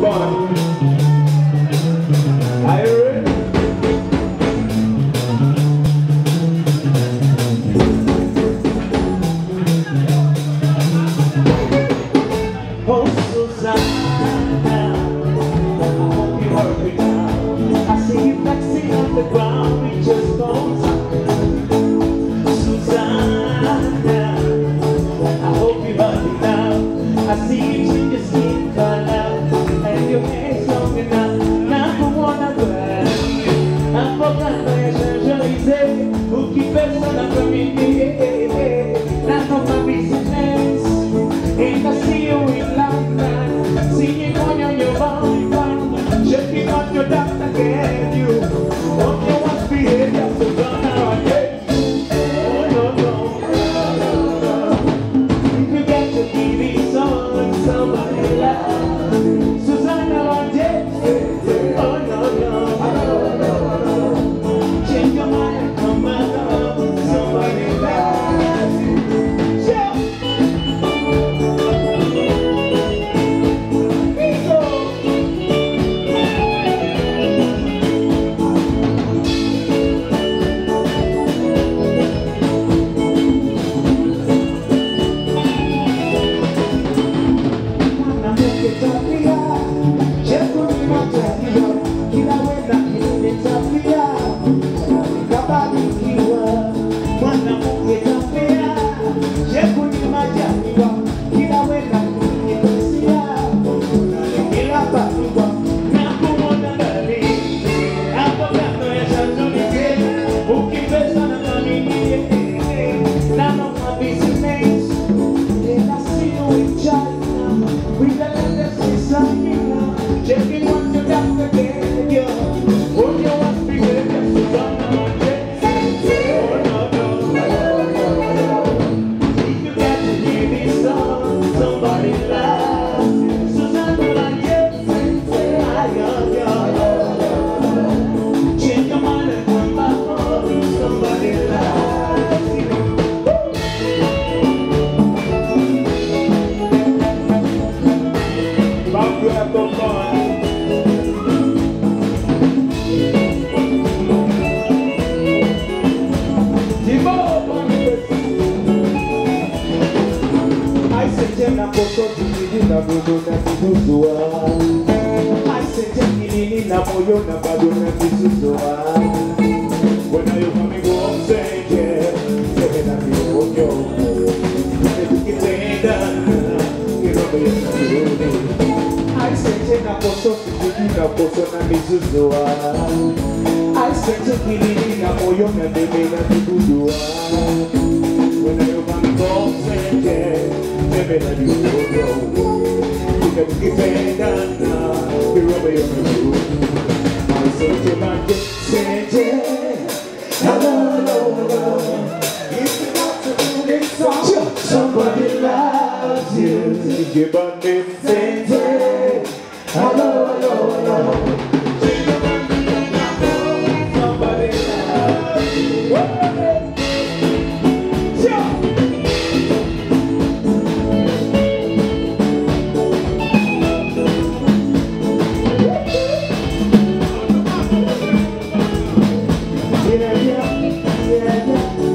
bora. If I see you in London, see you you have the fun. na koto tikili na bodo na kisusuwa asete kilili na kosona mizuzuwa aisekzokililina moyo na bebe na kududuwa wenayomamgozeke bebe na juogo ukakipendana birobe yonaju aisote manje sente Somebody loves you. Give a this. Yeah, yeah.